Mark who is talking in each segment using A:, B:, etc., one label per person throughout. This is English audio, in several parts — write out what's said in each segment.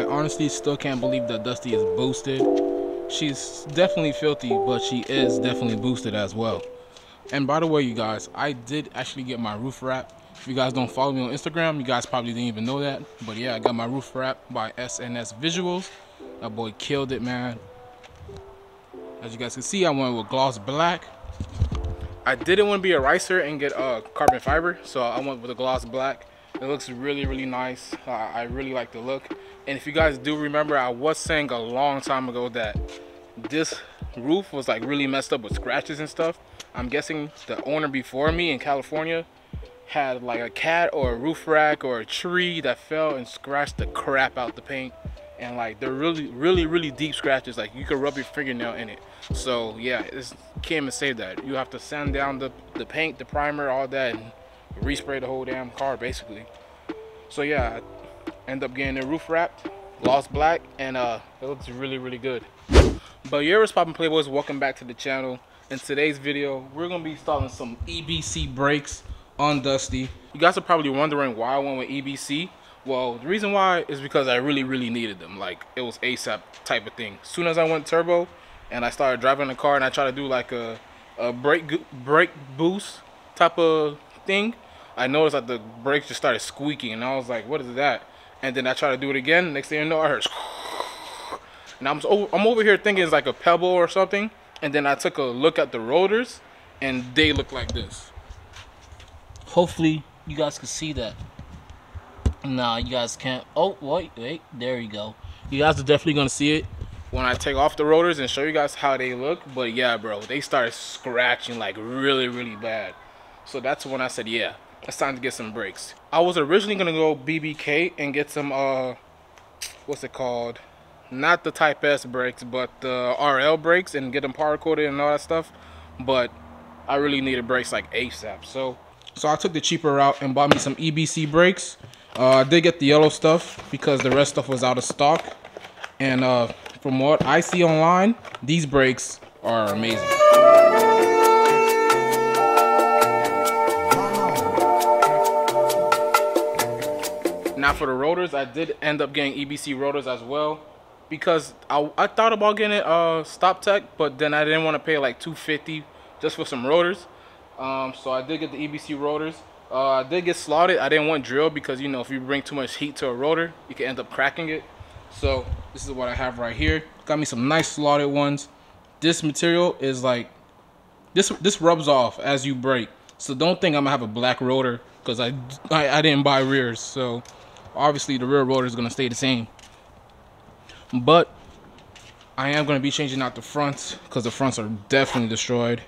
A: I honestly still can't believe that Dusty is boosted. She's definitely filthy, but she is definitely boosted as well. And by the way, you guys, I did actually get my roof wrap. If you guys don't follow me on Instagram, you guys probably didn't even know that. But yeah, I got my roof wrap by SNS Visuals. That boy killed it, man. As you guys can see, I went with gloss black. I didn't want to be a ricer and get uh, carbon fiber, so I went with a gloss black. It looks really, really nice. I really like the look. And if you guys do remember, I was saying a long time ago that this roof was like really messed up with scratches and stuff. I'm guessing the owner before me in California had like a cat or a roof rack or a tree that fell and scratched the crap out the paint and like they're really really really deep scratches like you could rub your fingernail in it so yeah it's can't even say that you have to sand down the the paint the primer all that and respray the whole damn car basically. So yeah I end up getting the roof wrapped gloss black and uh it looks really really good. But yeah what's poppin' playboys? Welcome back to the channel. In today's video we're gonna be installing some ebc brakes on dusty. You guys are probably wondering why i went with ebc well the reason why is because i really really needed them. Like it was asap type of thing. Soon as i went turbo and i started driving the car and i tried to do like a, a brake brake boost type of thing i noticed that the brakes just started squeaking and i was like what is that and then i tried to do it again next thing you know i heard and i'm, over, oh, I'm over here thinking it's like a pebble or something and then I took a look at the rotors and they look like this. Hopefully you guys can see that. Nah, you guys can't. Oh, wait, wait, there you go. You guys are definitely gonna see it when I take off the rotors and show you guys how they look. But yeah, bro, they started scratching like really, really bad. So that's when I said, yeah, it's time to get some brakes. I was originally gonna go BBK and get some, uh, what's it called? not the Type S brakes, but the RL brakes and get them power coated and all that stuff. But I really needed brakes like ASAP. So, so I took the cheaper route and bought me some EBC brakes. Uh, I did get the yellow stuff because the red stuff was out of stock. And uh, from what I see online, these brakes are amazing. Now for the rotors, I did end up getting EBC rotors as well because I, I thought about getting a uh, StopTech, but then I didn't want to pay like 250 just for some rotors. Um, so I did get the EBC rotors. Uh, I did get slotted. I didn't want drill because you know if you bring too much heat to a rotor, you can end up cracking it. So this is what I have right here. Got me some nice slotted ones. This material is like this. This rubs off as you brake. So don't think I'm gonna have a black rotor because I, I I didn't buy rears. So obviously the rear rotor is gonna stay the same but I am going to be changing out the fronts because the fronts are definitely destroyed.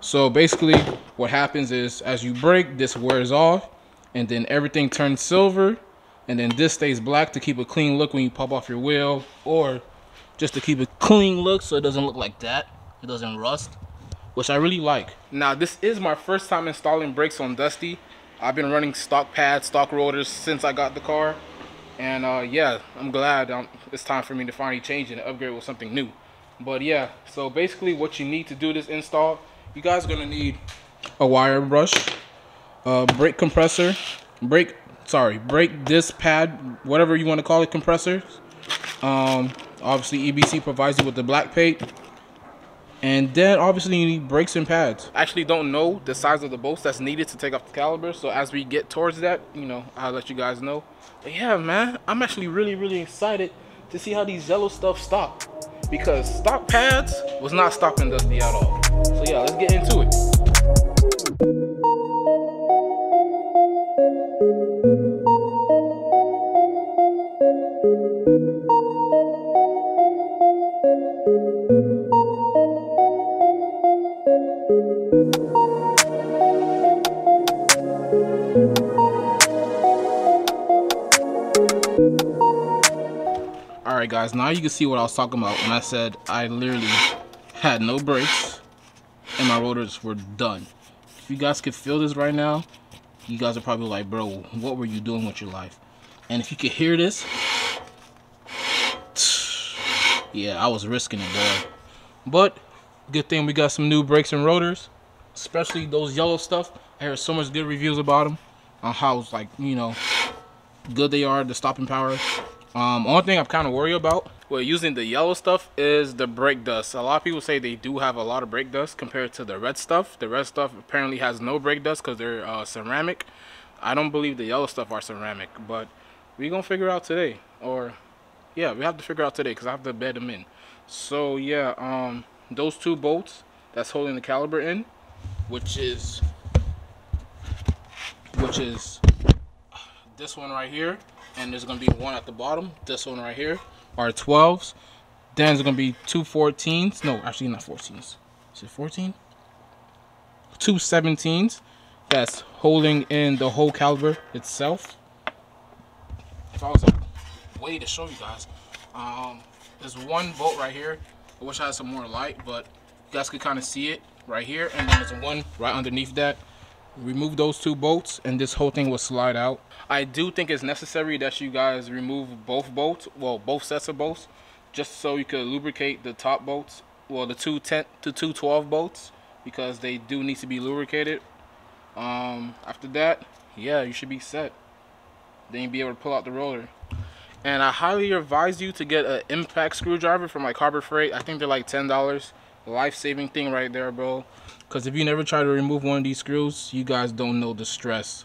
A: So basically what happens is as you brake, this wears off and then everything turns silver and then this stays black to keep a clean look when you pop off your wheel or just to keep a clean look so it doesn't look like that. It doesn't rust, which I really like. Now this is my first time installing brakes on Dusty. I've been running stock pads, stock rotors since I got the car. And uh, yeah, I'm glad um, it's time for me to finally change and upgrade with something new. But yeah, so basically what you need to do this install, you guys are gonna need a wire brush, a brake compressor, brake, sorry, brake disc pad, whatever you want to call it, compressors. Um, obviously EBC provides you with the black paint. And then obviously you need brakes and pads. I actually don't know the size of the bolts that's needed to take off the caliper. So as we get towards that, you know, I'll let you guys know. But yeah, man, I'm actually really, really excited to see how these yellow stuff stop. Because stock pads was not stopping Dusty at all. So yeah, let's get into it. Guys, now you can see what I was talking about when I said I literally had no brakes and my rotors were done. If you guys could feel this right now, you guys are probably like, bro, what were you doing with your life? And if you could hear this, yeah, I was risking it, boy. But, good thing we got some new brakes and rotors, especially those yellow stuff. I heard so much good reviews about them on how, like, you know, good they are, the stopping power. Um, only thing I'm kind of worried about with using the yellow stuff is the brake dust. A lot of people say they do have a lot of brake dust compared to the red stuff. The red stuff apparently has no brake dust because they're uh, ceramic. I don't believe the yellow stuff are ceramic, but we gonna figure out today. Or, yeah, we have to figure out today because I have to bed them in. So yeah, um, those two bolts that's holding the caliper in, which is, which is this one right here, and there's gonna be one at the bottom. This one right here are 12s. Then there's gonna be two 14s. No, actually not 14s. Is it 14? Two 17s. That's holding in the whole caliber itself. If I was a way to show you guys, um, there's one bolt right here. I wish I had some more light, but you guys could kind of see it right here. And then there's one right underneath that. Remove those two bolts and this whole thing will slide out. I do think it's necessary that you guys remove both bolts, well, both sets of bolts, just so you could lubricate the top bolts, well, the two 10 to two 12 bolts, because they do need to be lubricated. Um, after that, yeah, you should be set. Then you'll be able to pull out the roller And I highly advise you to get an impact screwdriver from like Harbor Freight. I think they're like $10. Life-saving thing right there, bro. Because if you never try to remove one of these screws, you guys don't know the stress.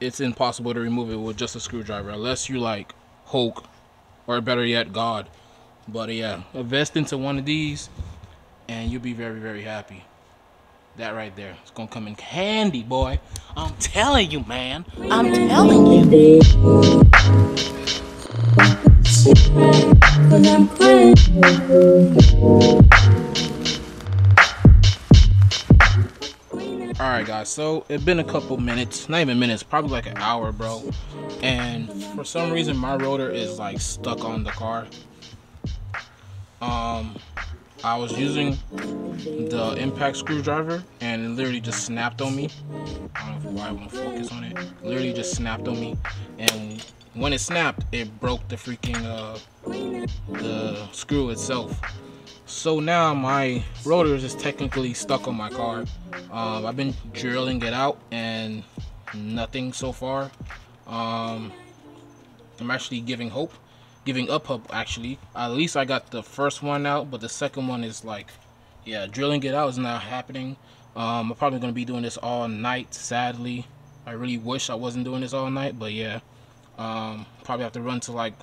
A: It's impossible to remove it with just a screwdriver. Unless you like Hulk. Or better yet, God. But yeah, invest into one of these. And you'll be very, very happy. That right there. It's to come in handy, boy. I'm telling you, man. I'm telling you. Alright guys, so it's been a couple minutes, not even minutes, probably like an hour bro. And for some reason my rotor is like stuck on the car. Um I was using the impact screwdriver and it literally just snapped on me. I don't know why I want to focus on it. Literally just snapped on me and when it snapped, it broke the freaking uh, the screw itself. So now my rotors is technically stuck on my car. Um, I've been drilling it out and nothing so far. Um, I'm actually giving hope, giving up hope actually. At least I got the first one out, but the second one is like, yeah, drilling it out is not happening. Um, I'm probably gonna be doing this all night. Sadly, I really wish I wasn't doing this all night, but yeah. Um, probably have to run to like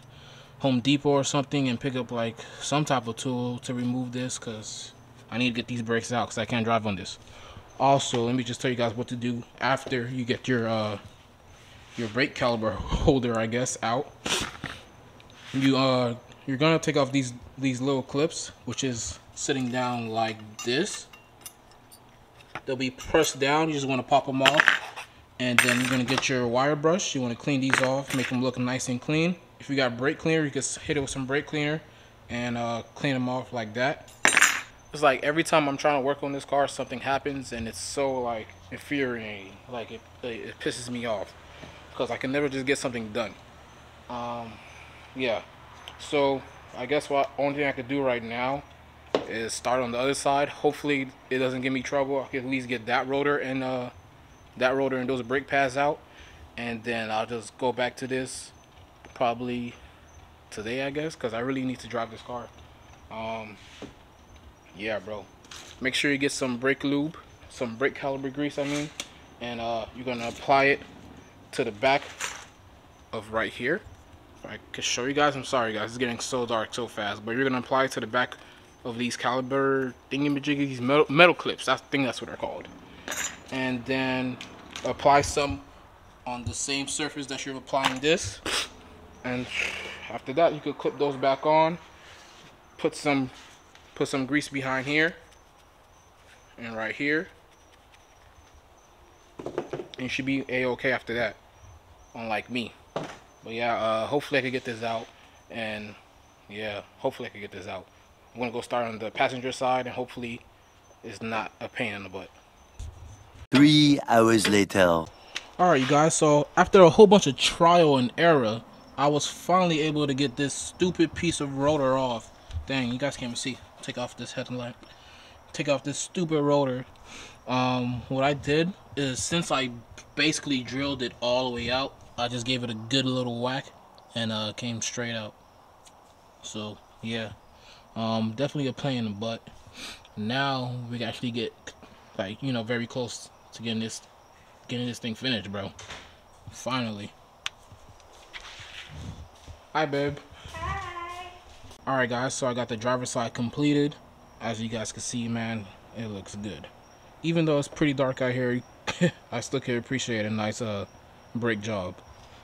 A: Home Depot or something and pick up like some type of tool to remove this because I need to get these brakes out because I can't drive on this. Also, let me just tell you guys what to do after you get your uh, your brake caliper holder, I guess, out. You uh, you're gonna take off these these little clips, which is sitting down like this. They'll be pressed down. You just want to pop them off and then you're gonna get your wire brush. You wanna clean these off, make them look nice and clean. If you got brake cleaner, you can hit it with some brake cleaner and uh, clean them off like that. It's like every time I'm trying to work on this car, something happens and it's so like infuriating. Like it, it pisses me off because I can never just get something done. Um, yeah. So I guess what only thing I could do right now is start on the other side. Hopefully it doesn't give me trouble. I can at least get that rotor and uh, that rotor and those brake pads out. And then I'll just go back to this probably today I guess because I really need to drive this car. Um yeah bro. Make sure you get some brake lube some brake caliper grease I mean and uh, you're gonna apply it to the back of right here. I could show you guys I'm sorry guys it's getting so dark so fast but you're gonna apply it to the back of these caliber thingy metal, metal clips. I think that's what they're called and then apply some on the same surface that you're applying this. And after that you could clip those back on put some put some grease behind here and right here. And you should be a-okay after that unlike me. But yeah uh, hopefully I can get this out. And yeah hopefully I can get this out. I'm gonna go start on the passenger side and hopefully it's not a pain in the butt
B: Three hours later.
A: Alright, you guys, so after a whole bunch of trial and error, I was finally able to get this stupid piece of rotor off. Dang, you guys can't even see. Take off this headlight. Take off this stupid rotor. Um, what I did is since I basically drilled it all the way out, I just gave it a good little whack. and uh, came straight out. So yeah, um, definitely a pain in the butt. Now we actually get like you know very close to getting this getting this thing finished, bro. Finally. Hi, babe.
C: Hi.
A: Alright, guys, so I got the driver's side completed. As you guys can see, man, it looks good. Even though it's pretty dark out here, I still can appreciate a nice uh brake job.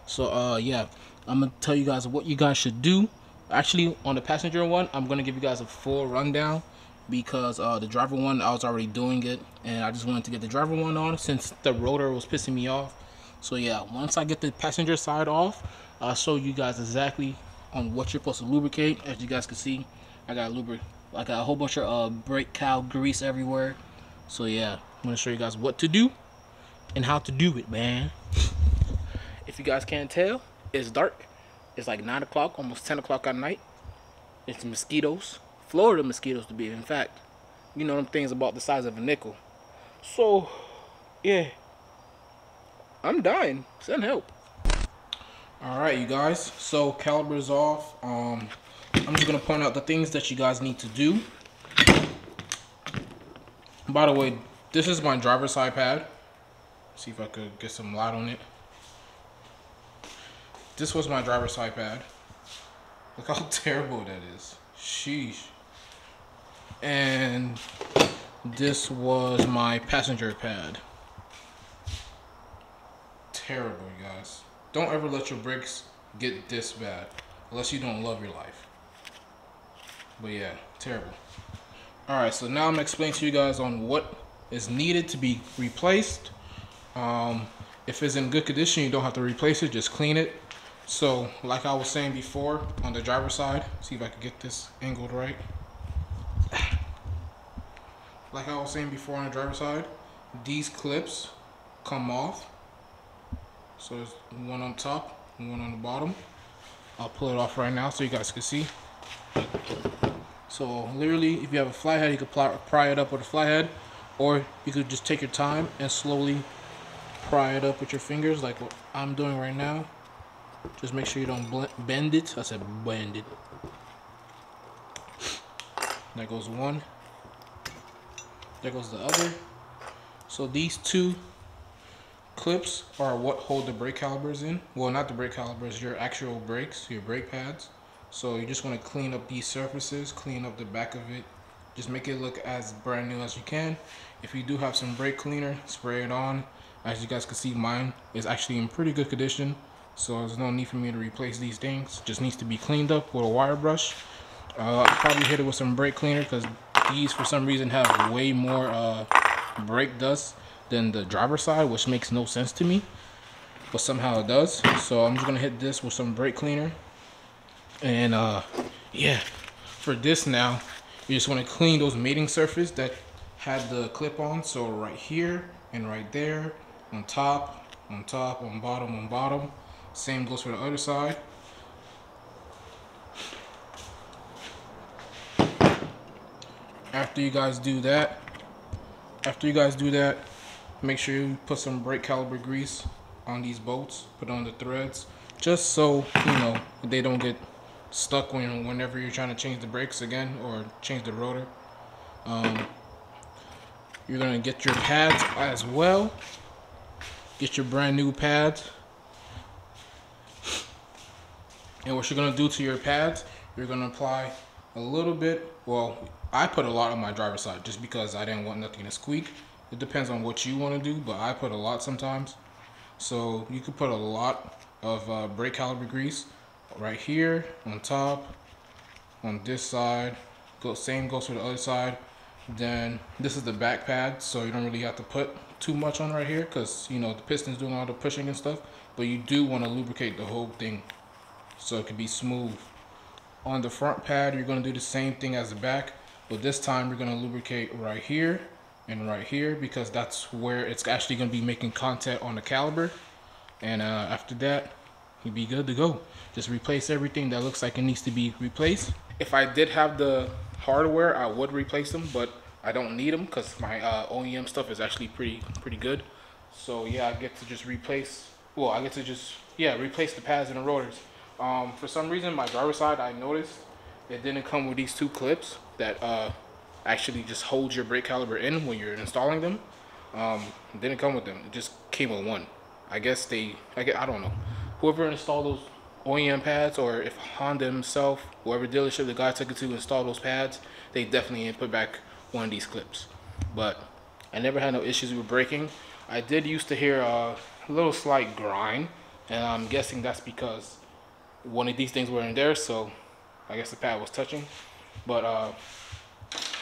A: So, uh, yeah, I'm gonna tell you guys what you guys should do. Actually, on the passenger one, I'm gonna give you guys a full rundown because uh, the driver one, I was already doing it, and I just wanted to get the driver one on since the rotor was pissing me off. So yeah, once I get the passenger side off, I'll show you guys exactly on what you're supposed to lubricate. As you guys can see, I got lubricate, I got a whole bunch of uh, brake cal grease everywhere. So yeah, I'm gonna show you guys what to do and how to do it, man. If you guys can't tell, it's dark. It's like 9 o'clock, almost 10 o'clock at night. It's mosquitoes. Florida mosquitoes to be in fact. You know them things about the size of a nickel. So, yeah. I'm dying. Send help. Alright, you guys. So, caliber's off. Um, I'm just going to point out the things that you guys need to do. By the way, this is my driver's side pad. See if I could get some light on it. This was my driver's side pad. Look how terrible that is. Sheesh. And this was my passenger pad. Terrible, you guys. Don't ever let your brakes get this bad. Unless you don't love your life. But yeah, terrible. Alright, so now I'm going to explain to you guys on what is needed to be replaced. Um, if it's in good condition, you don't have to replace it. Just clean it. So, like I was saying before, on the driver's side, see if I can get this angled right. Like I was saying before on the driver's side, these clips come off. So there's one on top one on the bottom. I'll pull it off right now so you guys can see. So literally, if you have a flathead, you could pry it up with a flathead, or you could just take your time and slowly pry it up with your fingers like what I'm doing right now. Just make sure you don't bend it. I said bend it. There goes one. There goes the other. So these two clips are what hold the brake calipers in. Well, not the brake calipers, your actual brakes, your brake pads. So you just want to clean up these surfaces, clean up the back of it. Just make it look as brand new as you can. If you do have some brake cleaner, spray it on. As you guys can see, mine is actually in pretty good condition. So there's no need for me to replace these things. Just needs to be cleaned up with a wire brush. Uh, probably hit it with some brake cleaner because these for some reason have way more uh, brake dust than the driver side, which makes no sense to me. But somehow it does. So I'm just gonna hit this with some brake cleaner. And uh, yeah, for this now, you just wanna clean those mating surface that had the clip on. So right here and right there, on top, on top, on bottom, on bottom. Same goes for the other side. After you guys do that after you guys do that make sure you put some brake caliper grease on these bolts put on the threads just so you know they don't get stuck when whenever you're trying to change the brakes again or change the rotor. Um, you're gonna get your pads as well. Get your brand new pads. And what you're gonna do to your pads you're gonna apply a little bit well I put a lot on my driver's side just because I didn't want nothing to squeak. It depends on what you want to do, but I put a lot sometimes. So you could put a lot of uh, brake caliper grease right here on top, on this side. Go same goes for the other side. Then this is the back pad, so you don't really have to put too much on right here because you know the piston's doing all the pushing and stuff. But you do want to lubricate the whole thing so it can be smooth. On the front pad, you're going to do the same thing as the back. But this time we're gonna lubricate right here and right here because that's where it's actually gonna be making contact on the caliber. And uh, after that, you'll be good to go. Just replace everything that looks like it needs to be replaced. If I did have the hardware, I would replace them, but I don't need them because my uh, OEM stuff is actually pretty pretty good. So yeah, I get to just replace. Well, I get to just yeah replace the pads and the rotors. Um, for some reason, my driver's side, I noticed it didn't come with these two clips that uh, actually just hold your brake caliper in when you're installing them. Um, didn't come with them. It just came with one. I guess they, I, guess, I don't know. Whoever installed those OEM pads or if Honda himself, whoever dealership the guy took it to install those pads, they definitely put back one of these clips. But I never had no issues with braking. I did used to hear a little slight grind, and I'm guessing that's because one of these things were in there, so I guess the pad was touching. But uh,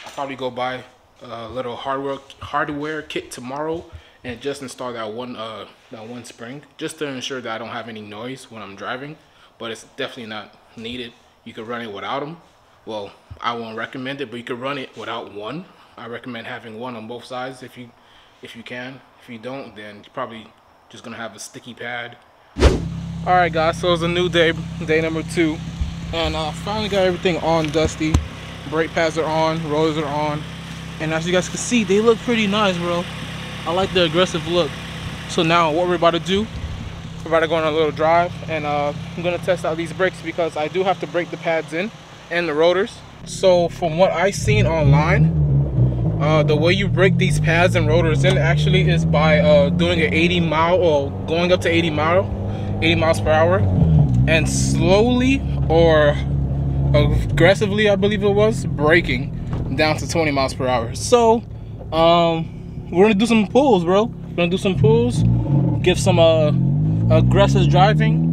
A: I'll probably go buy a little hardware hardware kit tomorrow and just install that one uh, that one spring just to ensure that I don't have any noise when I'm driving. But it's definitely not needed. You can run it without them. Well, I won't recommend it, but you can run it without one. I recommend having one on both sides if you if you can. If you don't, then you're probably just gonna have a sticky pad. All right, guys. So it's a new day, day number two, and I uh, finally got everything on Dusty. Brake pads are on, rotors are on, and as you guys can see, they look pretty nice, bro. I like the aggressive look. So now what we're about to do, we're about to go on a little drive, and uh, I'm gonna test out these brakes because I do have to break the pads in and the rotors. So from what I seen online, uh, the way you break these pads and rotors in actually is by uh, doing an 80 mile or going up to 80 mile 80 miles per hour. And slowly or aggressively I believe it was braking down to 20 miles per hour. So um, we're gonna do some pulls bro. We're gonna do some pulls give some uh, aggressive driving.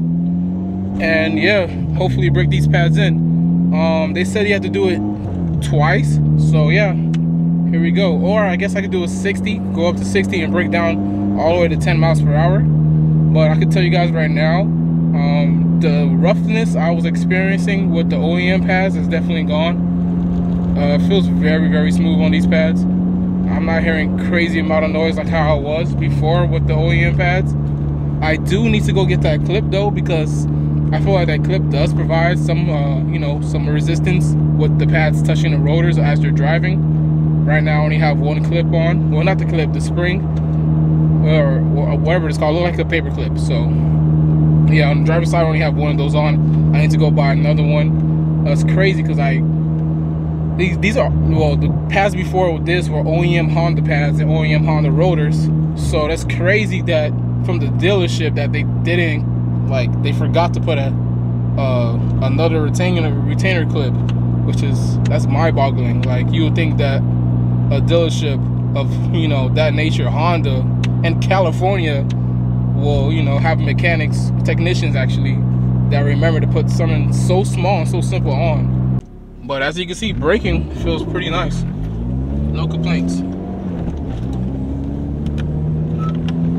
A: And yeah hopefully break these pads in. Um, they said you have to do it twice. So yeah here we go. Or i guess i could do a 60 go up to 60 and break down all the way to 10 miles per hour but i can tell you guys right now um, the roughness i was experiencing with the oem pads is definitely gone uh, it feels very very smooth on these pads i'm not hearing crazy amount of noise like how i was before with the oem pads i do need to go get that clip though because I feel like that clip does provide some, uh, you know, some resistance with the pads touching the rotors as they're driving. Right now, I only have one clip on. Well, not the clip, the spring, or, or whatever it's called. Look like a paperclip. So, yeah, on the driver's side, I only have one of those on. I need to go buy another one. That's crazy because I these these are well the pads before with this were OEM Honda pads and OEM Honda rotors. So that's crazy that from the dealership that they didn't like they forgot to put a uh, another retainer retainer clip, which is that's mind-boggling. Like you would think that a dealership of you know that nature, Honda and California, will you know have mechanics, technicians actually that remember to put something so small and so simple on. But as you can see, braking feels pretty nice. No complaints.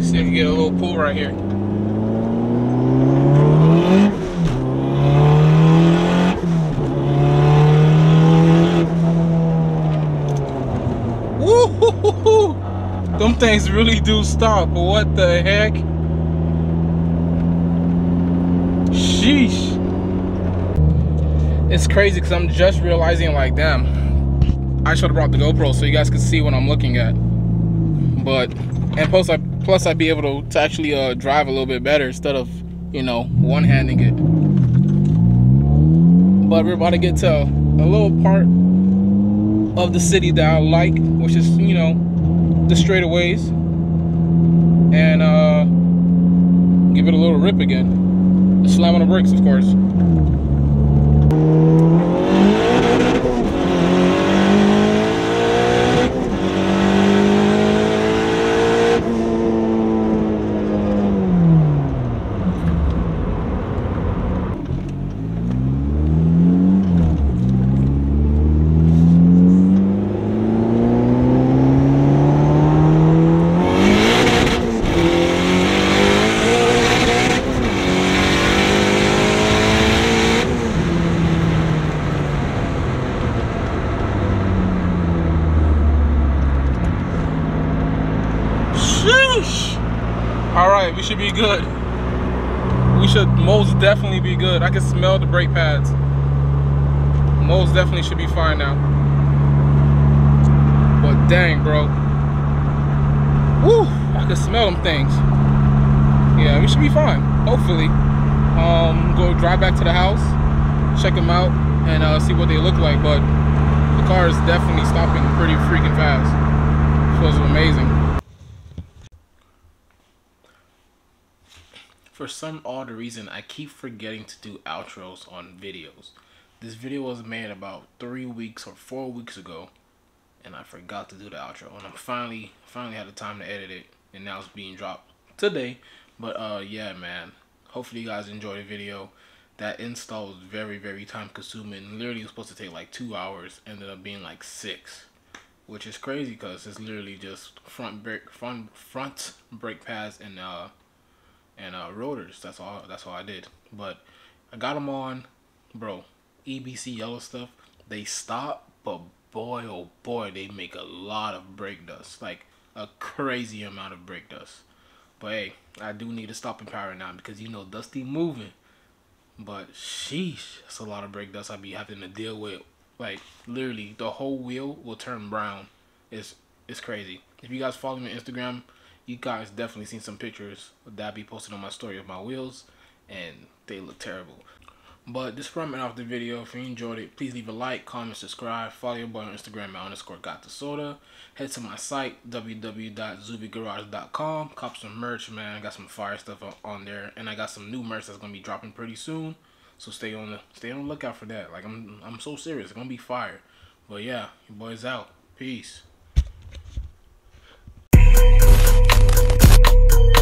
A: See, I can get a little pull right here. Them things really do stop. What the heck? Sheesh. It's crazy because I'm just realizing like, damn, I should have brought the GoPro so you guys can see what I'm looking at. But, and plus, I, plus I'd be able to, to actually uh, drive a little bit better instead of, you know, one-handing it. But we're about to get to a little part of the city that I like, which is, you know, the straightaways and uh, give it a little rip again. Slam on the brakes, of course. we should be good. We should most definitely be good. I can smell the brake pads. Most definitely should be fine now. But dang, bro. Woo, I can smell them things. Yeah, we should be fine, hopefully. um, go drive back to the house, check them out, and uh, see what they look like. But the car is definitely stopping pretty freaking fast. Feels amazing. For some odd reason, I keep forgetting to do outros on videos. This video was made about three weeks or four weeks ago, and I forgot to do the outro. And I'm finally, finally had the time to edit it, and now it's being dropped today. But uh, yeah, man. Hopefully you guys enjoyed the video. That install was very, very time consuming. Literally, it was supposed to take like two hours. Ended up being like six, which is crazy because it's literally just front brake, front front brake pads and uh and uh, rotors. That's all. That's all I did. But I got them on, bro. EBC yellow stuff. They stop, but boy, oh boy, they make a lot of brake dust. Like a crazy amount of brake dust. But hey, I do need a stopping power now because you know Dusty moving. But sheesh, that's a lot of brake dust I be having to deal with. Like literally, the whole wheel will turn brown. It's it's crazy. If you guys follow me on Instagram, you guys definitely seen some pictures that I be posted on my story of my wheels, and they look terrible. But this from off the video. If you enjoyed it, please leave a like, comment, subscribe, follow your boy on Instagram at underscore got the soda. Head to my site www.zooviegarage.com. Cop some merch, man. I got some fire stuff on there, and I got some new merch that's gonna be dropping pretty soon. So stay on the stay on the lookout for that. Like I'm I'm so serious. It's gonna be fire. But yeah, your boys out. Peace. Thank you.